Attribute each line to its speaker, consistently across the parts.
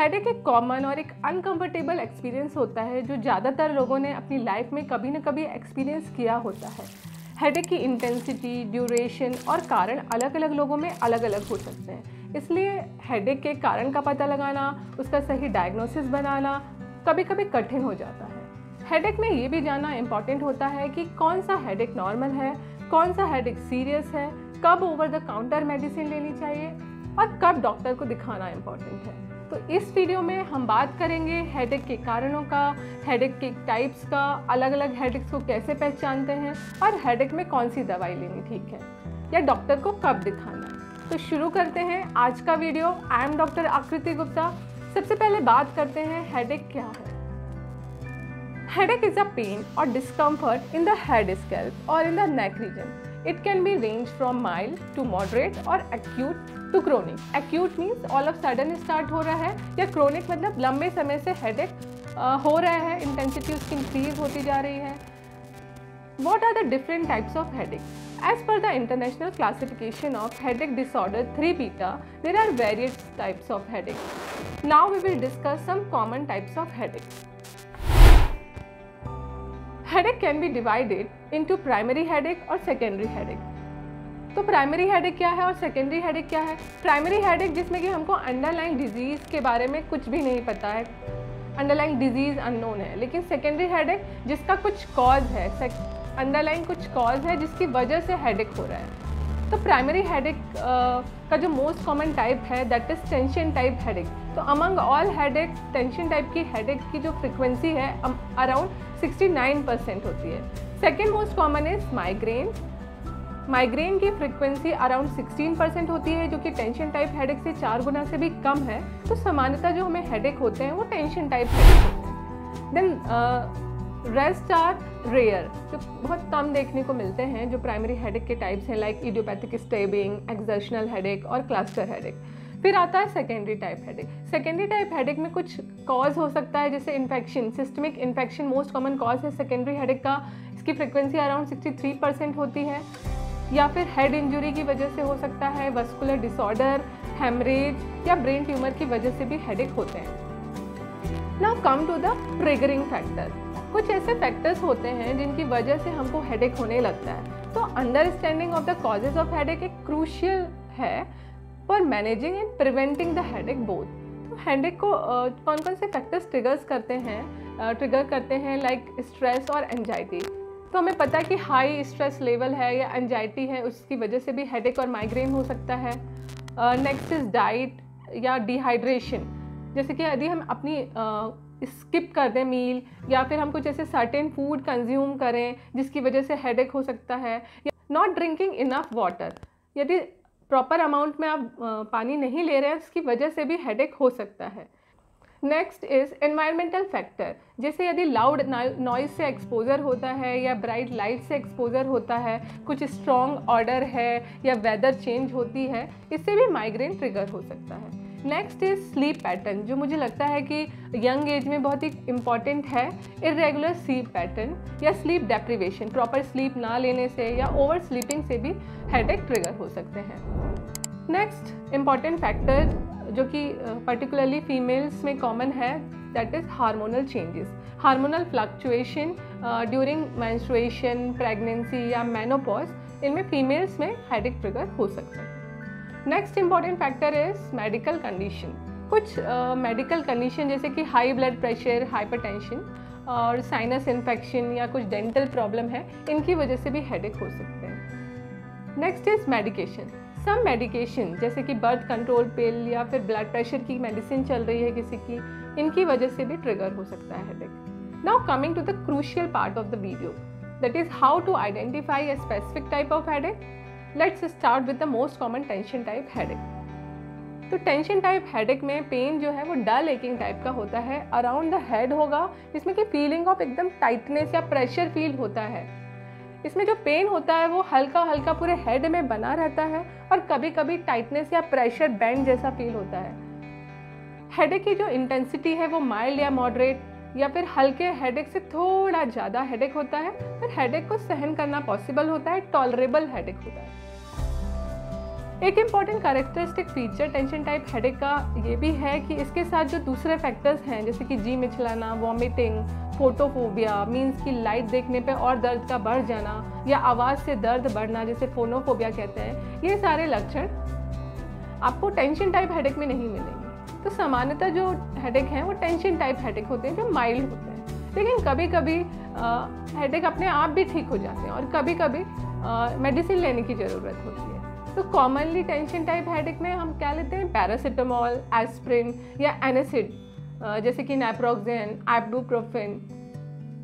Speaker 1: Headache एक common और एक अनकंफर्टेबल एक्सपीरियंस होता है, जो ज़्यादातर लोगों ने अपनी लाइफ में कभी ना कभी एक्सपीरियंस किया होता है। हेडेक की इंटेंसिटी ड्यूरेशन और कारण अलग अलग लोगों में अलग अलग हो सकते हैं। इसलिए हेडेक के कारण का पता लगाना, उसका सही डायग्नोसिस बनाना कभी कभी कठिन हो जाता है। हेडेक में ये भी जानना इंपॉर्टेंट होता है कि कौन सा हेडेक नॉर्मल है कौन सा हेडेक सीरियस है, कब ओवर द काउंटर मेडिसिन लेनी चाहिए और कब डॉक्टर को दिखाना इंपॉर्टेंट है। तो इस वीडियो में हम बात करेंगे हेडेक के कारणों का हेडेक के टाइप्स का अलग अलग हेडेक्स को कैसे पहचानते हैं और हेडेक में कौन सी दवाई लेनी ठीक है, या डॉक्टर को कब दिखाना है। तो शुरू करते हैं आज का video I am doctor Aakriti Gupta. सबसे पहले बात करते हैं हेडेक क्या है। हेडेक इज़ अ पेन और discomfort in the head scalp और in the neck region It can be ranged from mild to moderate or acute to chronic. Acute means all of sudden start हो रहा है या chronic मतलब लंबे समय से headache हो रहा है intensity उसकी increase होती जा रही है What are the different types of headache? As per the international classification of headache disorder 3 beta, there are various types of headache. Now we will discuss some common types of headache. Headache can be divided into primary headache और secondary headache तो primary headache क्या है और secondary headache क्या है? Primary headache जिसमें कि हमको अंडरलाइन डिज़ीज़ के बारे में कुछ भी नहीं पता है। अंडरलाइन डिज़ीज़ अननोन है। लेकिन सेकेंडरी हेडेक जिसका कुछ कॉज है अंडरलाइन कुछ कॉज है जिसकी वजह से हेडेक हो रहा है। तो प्राइमरी हेडेक का जो मोस्ट कॉमन टाइप है that is tension type headache तो among all headache tension type की हेडेक की जो फ्रिक्वेंसी है अराउंड 69 परसेंट होती है. Second most common is migraine migraine की फ्रिक्वेंसी अराउंड 16 परसेंट होती है, जो कि टेंशन टाइप हेडेक से चार गुना से भी कम है. तो सामान्यतः जो हमें हेडेक होते हैं, वो टेंशन टाइप हेडेक होते हैं. देन रेस्ट आर रेयर जो बहुत कम देखने को मिलते हैं, जो प्राइमरी हेडेक के टाइप्स हैं like idiopathic stabbing exertional headache और क्लस्टर हेडेक फिर आता है secondary type headache secondary type headache में कुछ कॉज हो सकता है, जैसे infection systemic infection most common cause है। सेकेंडरी हेडेक का इसकी फ्रिक्वेंसी अराउंड 63 परसेंट होती है। या फिर हेड इंजरी की वजह से हो सकता है वस्कुलर डिसऑर्डर हेमरेज या ब्रेन ट्यूमर की वजह से भी हेडेक होते हैं। Now come to the triggering factor कुछ ऐसे फैक्टर्स होते हैं जिनकी वजह से हमको हेडेक होने लगता है। तो understanding of the causes of headache एक क्रूशियल है for managing and preventing the headache both तो हेडेक को uh, कौन कौन से फैक्टर्स ट्रिगर्स करते हैं? ट्रिगर uh, करते हैं लाइक स्ट्रेस और एनजाइटी तो हमें पता है कि हाई स्ट्रेस लेवल है या एनजाइटी है उसकी वजह से भी हेडेक और माइग्रेन हो सकता है। नेक्स्ट इज़ डाइट या डिहाइड्रेशन जैसे कि यदि हम अपनी स्किप कर दें मील या फिर हम कुछ ऐसे सर्टेन फ़ूड कंज्यूम करें, जिसकी वजह से हेडेक हो सकता है, या नॉट ड्रिंकिंग इनफ वाटर यदि प्रॉपर अमाउंट में आप पानी नहीं ले रहे हैं, उसकी वजह से भी हेडेक हो सकता है। नेक्स्ट इज़ एनवायरमेंटल फैक्टर जैसे यदि लाउड नॉइज़ से एक्सपोजर होता है, या ब्राइट लाइट से एक्सपोजर होता है, कुछ स्ट्रॉन्ग ऑर्डर है, या वेदर चेंज होती है, इससे भी माइग्रेन ट्रिगर हो सकता है। नेक्स्ट इज़ स्लीप पैटर्न जो मुझे लगता है कि यंग एज में बहुत ही इंपॉर्टेंट है इरेगुलर स्लीप पैटर्न या स्लीप डेप्रीवेशन प्रॉपर स्लीप ना लेने से या ओवर स्लीपिंग से भी हेडेक ट्रिगर हो सकते हैं। नेक्स्ट इंपॉर्टेंट फैक्टर जो कि पर्टिकुलरली फीमेल्स में कॉमन है that is hormonal changes hormonal fluctuation during menstruation pregnancy या मैनोपॉज इनमें फीमेल्स में हेडेक ट्रिगर हो सकता है। Next important factor is medical condition कुछ मेडिकल uh, कंडीशन जैसे कि हाई ब्लड प्रेशर हाइपरटेंशन और साइनस इन्फेक्शन या कुछ डेंटल प्रॉब्लम है इनकी वजह से भी हेडेक हो सकते हैं। Next is medication some medication जैसे कि बर्थ कंट्रोल पिल या फिर ब्लड प्रेशर की मेडिसिन चल रही है किसी की इनकी वजह से भी ट्रिगर हो सकता है headache now coming to the crucial part of the video that is how to identify a specific type of headache let's start with the most common tension type headache तो टेंशन टाइप हेडेक में pain जो है वो dull aching type का होता है। Around the head होगा, जिसमें कि फीलिंग ऑफ़ एकदम टाइटनेस या प्रेशर फील होता है। इसमें जो पेन होता है, वो हल्का हल्का पूरे हेड में बना रहता है और कभी कभी टाइटनेस या प्रेशर बैंड जैसा फील होता है। हेडेक की जो इंटेंसिटी है, वो माइल्ड या मॉडरेट या फिर हल्के हेडेक से थोड़ा ज़्यादा हेडेक होता है, फिर हेडेक को सहन करना पॉसिबल होता है टॉलरेबल हेडेक होता है। एक important characteristic feature tension type headache का ये भी है कि इसके साथ जो दूसरे फैक्टर्स हैं, जैसे कि जी मिचलाना वॉमिटिंग फोटोफोबिया मीन्स की लाइट देखने पे और दर्द का बढ़ जाना या आवाज़ से दर्द बढ़ना जिसे फोनोफोबिया कहते हैं, ये सारे लक्षण आपको टेंशन टाइप हेडेक में नहीं मिलेंगे। तो सामान्यतः जो हेडेक हैं, वो टेंशन टाइप हेडेक होते हैं, जो माइल्ड होते हैं। लेकिन कभी कभी हेडेक अपने आप भी ठीक हो जाते हैं और कभी कभी मेडिसिन लेने की ज़रूरत होती है। तो कॉमनली टेंशन टाइप हेडेक में हम क्या लेते हैं? पैरासीटामॉल एस्प्रिन या एनेसिड जैसे कि नैप्रोक्जेन एब्डूप्रोफिन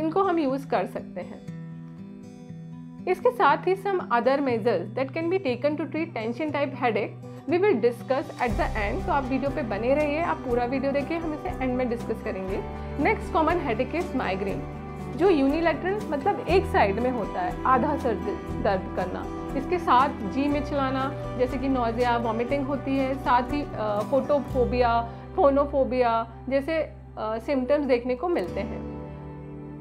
Speaker 1: इनको हम यूज़ कर सकते हैं। इसके साथ ही some other measures that can be taken to treat tension type headache we will discuss at the end तो आप वीडियो पे बने रहिए, आप पूरा वीडियो देखिए, हम इसे एंड में डिस्कस करेंगे. Next common headache is migraine जो यूनिलेटरल मतलब एक साइड में होता है, आधा सर दर्द करना. इसके साथ जी में चलाना जैसे कि नोज़िया वॉमिटिंग होती है. साथ ही फोटोफोबिया फोनोफोबिया जैसे सिम्टम्स देखने को मिलते हैं.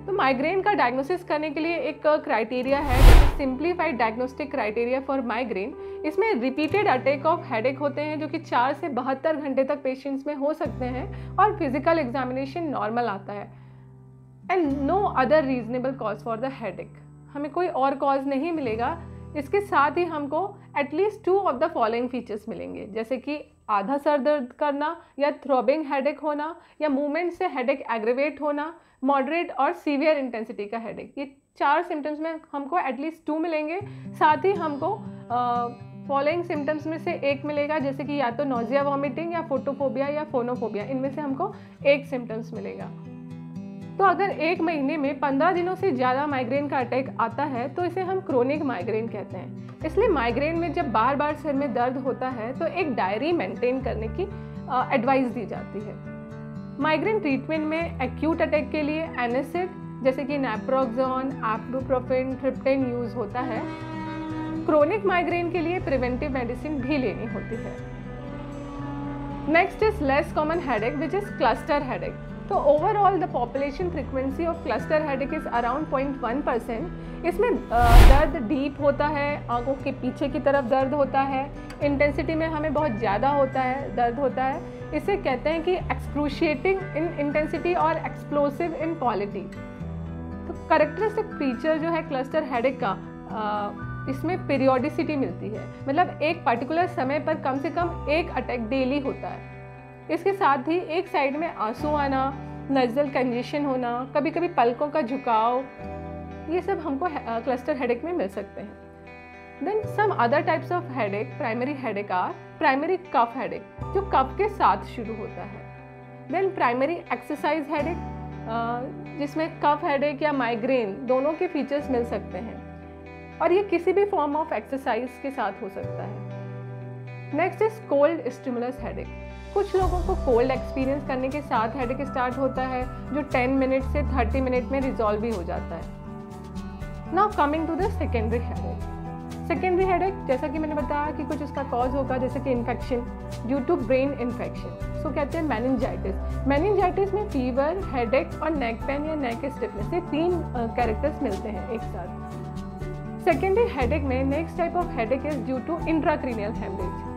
Speaker 1: तो माइग्रेन का डायग्नोसिस करने के लिए एक क्राइटेरिया है simplified diagnostic criteria for migraine इसमें रिपीटेड अटैक ऑफ़ हेडेक होते हैं, जो कि चार से बहत्तर घंटे तक पेशेंट्स में हो सकते हैं और फ़िज़िकल एग्जामिनेशन नॉर्मल आता है। And no other reasonable cause for the headache हमें कोई और कॉज नहीं मिलेगा। इसके साथ ही हमको at least two of the following features मिलेंगे। जैसे कि आधा सर दर्द करना या थ्रोबिंग हेडेक होना या मूवमेंट से हेडेक एग्रीवेट होना मॉडरेट और सीवियर इंटेंसिटी का हेडेक ये चार सिम्टम्स में हमको एटलीस्ट टू मिलेंगे। साथ ही हमको फॉलोइंग सिम्टम्स में से एक मिलेगा, जैसे कि या तो नोजिया वॉमिटिंग या फोटोफोबिया या फोनोफोबिया इनमें से हमको एक सिम्टम्स मिलेगा। तो अगर एक महीने में पंद्रह दिनों से ज़्यादा माइग्रेन का अटैक आता है तो इसे हम क्रोनिक माइग्रेन कहते हैं। इसलिए माइग्रेन में जब बार बार सिर में दर्द होता है तो एक डायरी मेंटेन करने की एडवाइस दी जाती है। माइग्रेन ट्रीटमेंट में एक्यूट अटैक के लिए एनेसिड जैसे कि नैप्रोक्जोन एप्रोप्रोफिन ट्रिप्टेन यूज़ होता है। क्रोनिक माइग्रेन के लिए प्रिवेंटिव मेडिसिन भी लेनी होती है। Next is less common headache which is cluster headache तो overall the population frequency of cluster headache is around point one percent इसमें दर्द डीप होता है, आँखों के पीछे की तरफ़ दर्द होता है इंटेंसिटी में हमें बहुत ज़्यादा होता है, दर्द होता है। इसे कहते हैं कि एक्सक्रूशिएटिंग इन इंटेंसिटी और एक्सप्लोसिव इन क्वालिटी तो करेक्टरिस्टिक फीचर जो है क्लस्टर हेडेक का इसमें पीरियोडिसिटी मिलती है। मतलब एक पर्टिकुलर समय पर कम से कम एक अटैक डेली होता है। इसके साथ ही एक साइड में आँसू आना नजल कंजेशन होना कभी कभी पलकों का झुकाव, ये सब हमको क्लस्टर हेडेक में मिल सकते हैं। Then some other types of headache primary headache are primary cough headache जो कफ के साथ शुरू होता है। देन प्राइमरी एक्सरसाइज हेडेक जिसमें कफ हेडेक या माइग्रेन दोनों के फीचर्स मिल सकते हैं। और ये किसी भी फॉर्म ऑफ़ एक्सरसाइज के साथ हो सकता है। Next is cold stimulus headache कुछ लोगों को कोल्ड एक्सपीरियंस करने के साथ हेडेक स्टार्ट होता है, जो 10 मिनट से 30 मिनट में रिजॉल्व भी हो जाता है। Now coming to the secondary headache secondary headache जैसा कि मैंने बताया कि कुछ उसका कॉज होगा, जैसे कि infection due to brain infection so कहते हैं मैनिंजाइटिस मैनिंजाइटिस में फीवर हेडेक और नेक पेन या नेक स्टिफनेस ये तीन कैरेक्टर्स मिलते हैं एक साथ। सेकेंडरी हेडेक में next type of headache is due to intracranial haemorrhage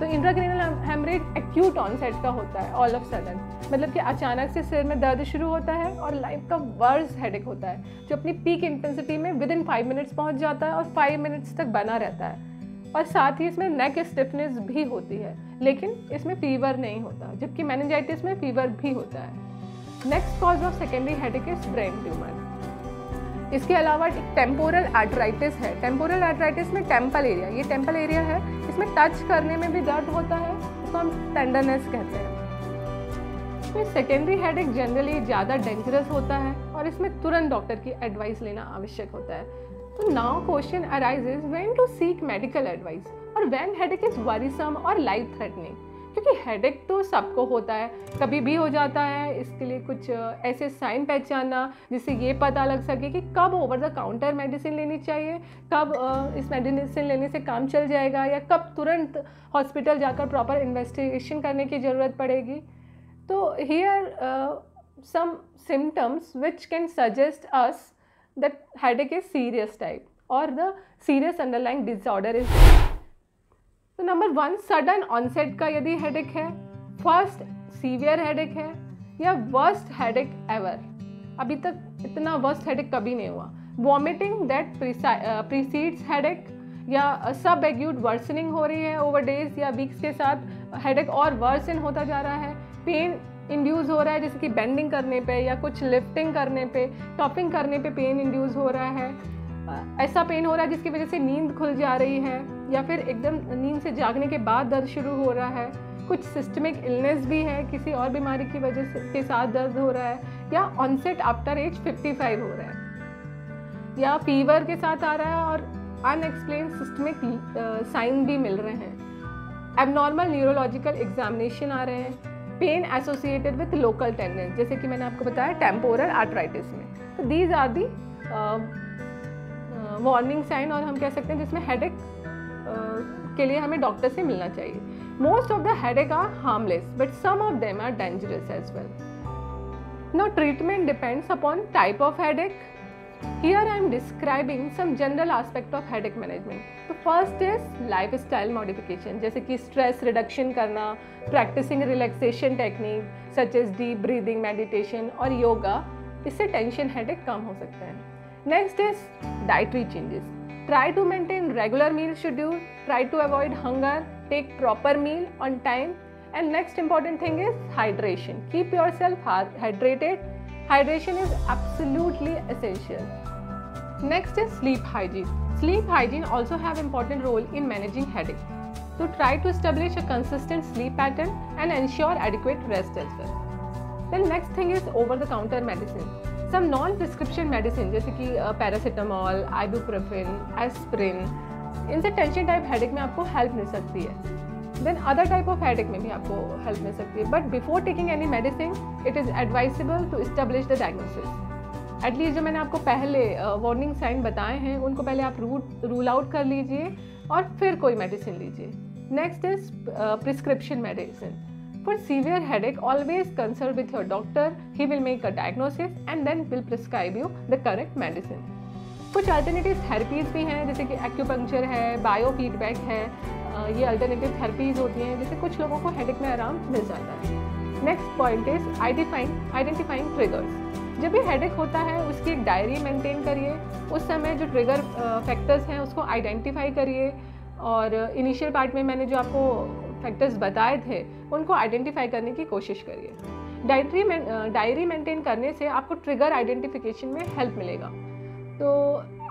Speaker 1: तो इंट्राक्रेनियल हेमरेज एक्यूट ऑनसेट का होता है ऑल ऑफ़ सडन मतलब कि अचानक से सिर में दर्द शुरू होता है और लाइफ का वर्स हेडेक होता है, जो अपनी पीक इंटेंसिटी में विद इन फाइव मिनट्स पहुँच जाता है और फाइव मिनट्स तक बना रहता है. और साथ ही इसमें नेक स्टिफनेस भी होती है, लेकिन इसमें फीवर नहीं होता, जबकि मैनेजाइटिस में फीवर भी होता है. Next cause of secondary headache is brain tumour इसके अलावा टेम्पोरल आर्ट्राइटिस है। टेम्पोरल आर्ट्राइटिस में टेंपल एरिया ये टेंपल एरिया है। इसमें टच करने में भी दर्द होता है, इसको हम टेंडरनेस कहते हैं। तो सेकेंडरी हेडेक जनरली ज़्यादा डेंजरस होता है और इसमें तुरंत डॉक्टर की एडवाइस लेना आवश्यक होता है। तो now question arises when to seek medical advice और व्हेन हेडेक इज़ वरीसम और लाइफ थ्रेटनिंग क्योंकि हेडेक तो सबको होता है, कभी भी हो जाता है, इसके लिए कुछ ऐसे साइन पहचानना जिससे ये पता लग सके कि कब ओवर द काउंटर मेडिसिन लेनी चाहिए, कब इस मेडिसिन लेने से काम चल जाएगा या कब तुरंत हॉस्पिटल जाकर प्रॉपर इन्वेस्टिगेशन करने की ज़रूरत पड़ेगी। तो here some symptoms which can suggest us that headache is serious type और the serious underlying disorder is तो नंबर वन सडन ऑनसेट का यदि हेडेक है फ़र्स्ट सीवियर हेडेक है, या वर्स्ट हेडेक एवर अभी तक इतना वर्स्ट हेडेक कभी नहीं हुआ। वॉमिटिंग दैट प्रीसीड्स हेडेक या सब एक्यूट वर्सनिंग हो रही है ओवर डेज़ या वीक्स के साथ हेडेक और वर्सन होता जा रहा है। पेन इंड्यूस हो रहा है, जैसे कि बेंडिंग करने पे या कुछ लिफ्टिंग करने पे टॉपिंग करने पे पेन इंड्यूस हो रहा है। ऐसा पेन हो रहा है जिसकी वजह से नींद खुल जा रही है। या फिर एकदम नींद से जागने के बाद दर्द शुरू हो रहा है। कुछ सिस्टमिक इलनेस भी है, किसी और बीमारी की वजह से, के साथ दर्द हो रहा है, या ऑनसेट आफ्टर एज 55 हो रहा है। या फीवर के साथ आ रहा है और अनएक्सप्लेन सिस्टमिक साइन भी मिल रहे हैं। एबनॉर्मल न्यूरोलॉजिकल एग्जामिनेशन आ रहे हैं। Pain associated with local tenderness जैसे कि मैंने आपको बताया टेम्पोरल आर्ट्राइटिस में। तो these are the warning sign और हम कह सकते हैं जिसमें हेडेक के लिए हमें डॉक्टर से मिलना चाहिए। Most of the headache are harmless but some of them are dangerous as well no treatment depends upon type of headache here I am describing some general aspect of headache management तो first is lifestyle modification जैसे कि stress reduction करना practicing relaxation technique such is deep breathing meditation और योगा इससे tension headache कम हो सकता है। Next is dietary changes Try to maintain regular meal schedule. Try to avoid hunger. Take proper meal on time. And next important thing is hydration. Keep yourself hydrated. Hydration is absolutely essential. Next is sleep hygiene. Sleep hygiene also have important role in managing headache. So try to establish a consistent sleep pattern and ensure adequate rest as well. Then next thing is over-the-counter medicine. Some non prescription medicine जैसे कि paracetamol ibuprofen aspirin इनसे tension type headache में आपको help मिल सकती है। Then other type of headache में भी आपको हेल्प मिल सकती है। But before taking any medicine it is advisable to establish the diagnosis at least जो मैंने आपको पहले वार्निंग साइन बताए हैं, उनको पहले आप रूट रूल आउट कर लीजिए और फिर कोई मेडिसिन लीजिए। Next is prescription medicine for severe headache always consult with your doctor he will make a diagnosis and then will prescribe you the correct medicine कुछ अल्टरनेटिव थेरेपीज भी हैं, जैसे कि एक्यूपंक्चर है बायो फीडबैक है ये alternative therapies होती हैं, जिससे कुछ लोगों को हेडेक में आराम मिल जाता है। Next point is identifying identifying triggers जब भी हेडेक होता है, उसकी एक डायरी मेंटेन करिए। उस समय जो ट्रिगर फैक्टर्स हैं, उसको आइडेंटिफाई करिए। और इनिशियल पार्ट में मैंने जो आपको फैक्टर्स बताए थे, उनको आइडेंटिफाई करने की कोशिश करिए। डायट्री डायरी मेंटेन करने से आपको ट्रिगर आइडेंटिफिकेशन में हेल्प मिलेगा। तो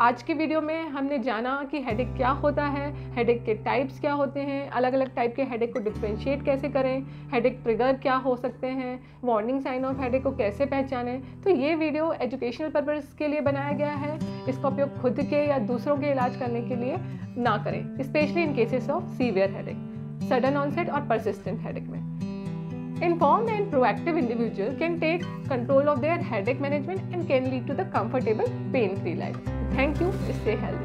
Speaker 1: आज की वीडियो में हमने जाना कि हेडेक क्या होता है हेडेक के टाइप्स क्या होते हैं अलग अलग टाइप के हेडेक को डिफ्रेंशिएट कैसे करें हेडेक ट्रिगर क्या हो सकते हैं वार्निंग साइन ऑफ़ हेडेक को कैसे पहचानें। तो ये वीडियो एजुकेशनल पर्पज़ के लिए बनाया गया है। इसका उपयोग खुद के या दूसरों के इलाज करने के लिए ना करें especially in cases of severe headache sudden onset और परसिस्टेंट हेडेक में। Inform and proactive individual can take control of their headache management and can lead to the comfortable pain free life thank you stay health